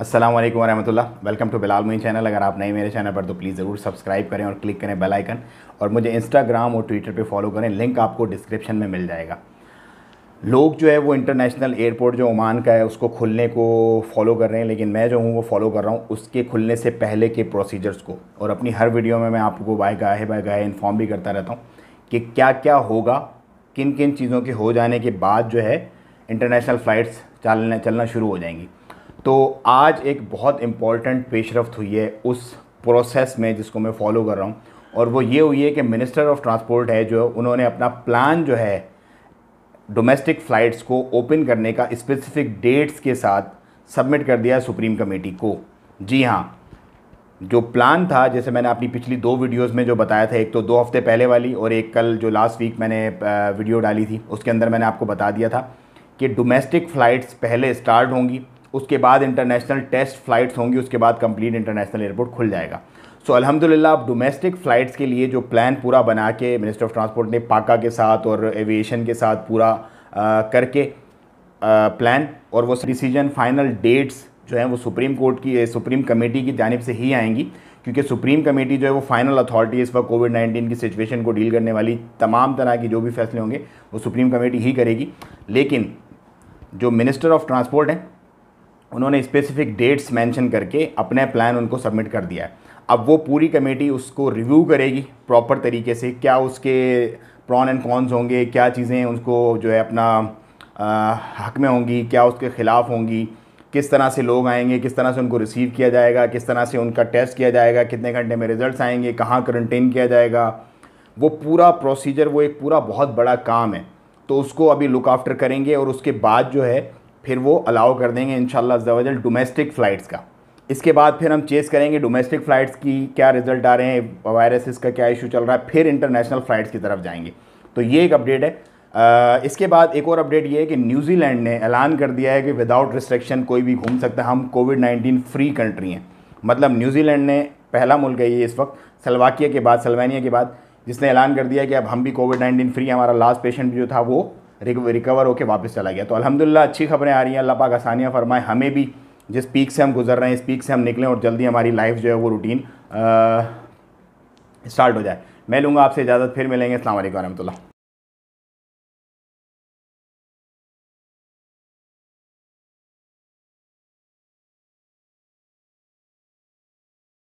अस्सलाम वालेकुम रहमतुल्लाह welcome to Bilal Moin channel अगर आप नए मेरे चैनल पर तो प्लीज़ ज़रूर सब्सक्राइब करें और क्लिक करें बेल आइकन और मुझे इंस्टाग्राम और ट्विटर पे फॉलो करें. लिंक आपको डिस्क्रिप्शन में मिल जाएगा. लोग जो है वो इंटरनेशनल एयरपोर्ट जो ओमान का है, उसको खुलने को फॉलो कर रहे हैं, लेकिन मैं जो हूँ वो फॉलो कर रहा हूँ उसके खुलने से पहले के प्रोसीजर्स को. और अपनी हर वीडियो में मैं आपको बाय गाहे बाय गाहे इन्फॉर्म भी करता रहता हूँ कि क्या क्या होगा किन किन चीज़ों के हो जाने के बाद जो है इंटरनेशनल फ़्लाइट्स चलना शुरू हो जाएँगी. तो आज एक बहुत इंपॉर्टेंट पेशरफ हुई है उस प्रोसेस में जिसको मैं फॉलो कर रहा हूँ। और वो ये हुई है कि मिनिस्टर ऑफ़ ट्रांसपोर्ट है जो उन्होंने अपना प्लान जो है डोमेस्टिक फ़्लाइट्स को ओपन करने का स्पेसिफिक डेट्स के साथ सबमिट कर दिया सुप्रीम कमेटी को। जी हाँ जो प्लान था, जैसे मैंने अपनी पिछली दो वीडियोस में जो बताया था, एक तो दो हफ़्ते पहले वाली और एक कल जो लास्ट वीक मैंने वीडियो डाली थी, उसके अंदर मैंने आपको बता दिया था कि डोमेस्टिक फ़्लाइट्स पहले स्टार्ट होंगी। उसके बाद इंटरनेशनल टेस्ट फ़्लाइट्स होंगी उसके बाद कंप्लीट इंटरनेशनल एयरपोर्ट खुल जाएगा। सो so, अल्हम्दुलिल्लाह अब डोमेस्टिक फ़्लाइट्स के लिए जो प्लान पूरा बना के मिनिस्टर ऑफ़ ट्रांसपोर्ट ने पाका के साथ और एविएशन के साथ पूरा आ, करके आ, प्लान और वो डिसीज़न फाइनल डेट्स जो हैं वो सुप्रीम कोर्ट की सुप्रीम कमेटी की जानब से ही आएँगी क्योंकि सुप्रीम कमेटी जो है वो फाइनल अथॉरिटी इस वक्त कोविड नाइन्टीन की सिचुएशन को डील करने वाली तमाम तरह की जो भी फैसले होंगे वो सुप्रीम कमेटी ही करेगी। लेकिन जो मिनिस्टर ऑफ़ ट्रांसपोर्ट हैं उन्होंने स्पेसिफिक डेट्स मेंशन करके अपने प्लान उनको सबमिट कर दिया है। अब वो पूरी कमेटी उसको रिव्यू करेगी प्रॉपर तरीके से क्या उसके प्रॉन एंड कॉन्स होंगे क्या चीज़ें उसको जो है अपना आ, हक में होंगी क्या उसके ख़िलाफ़ होंगी किस तरह से लोग आएँगे किस तरह से उनको रिसीव किया जाएगा किस तरह से उनका टेस्ट किया जाएगा कितने घंटे में रिज़ल्ट आएँगे कहाँ करंटेन किया जाएगा। वो पूरा प्रोसीजर वो एक पूरा बहुत बड़ा काम है। तो उसको अभी लुक आफ्टर करेंगे और उसके बाद जो है फिर वो अलाउ कर देंगे इन शाजल डोमेस्टिक फ़्लाइट्स का। इसके बाद फिर हम चेस करेंगे डोमेस्टिक फ़्लाइट्स की क्या रिज़ल्ट आ रहे हैं वायरसेस का क्या इशू चल रहा है फिर इंटरनेशनल फ़्लाइट्स की तरफ़ जाएँगे। तो ये एक अपडेट है। आ, इसके बाद एक और अपडेट ये है कि न्यूजीलैंड ने ऐलान कर दिया है कि विदाउट रिस्ट्रिक्शन कोई भी घूम सकता है। हम कोविड नाइन्टीन फ्री कंट्री हैं। मतलब न्यूजीलैंड ने पहला मुल्क है ये इस वक्त सलवाकिया के बाद सलवानिया के बाद जिसने ऐलान कर दिया कि अब हम भी कोविड नाइन्टीन फ्री हमारा लास्ट पेशेंट जो था वो रिकवर होकर वापस चला गया। तो अलहमदिल्ला अच्छी खबरें आ रही हैं। अल्लाह पाक आसानियाँ फरमाए। हमें भी जिस पीक से हम गुजर रहे हैं, इस पीक से हम निकलें और जल्दी हमारी लाइफ जो है वो रूटीन स्टार्ट हो जाए। मैं लूँगा आपसे इजाज़त, फिर मिलेंगे। अल्लाम वरहमल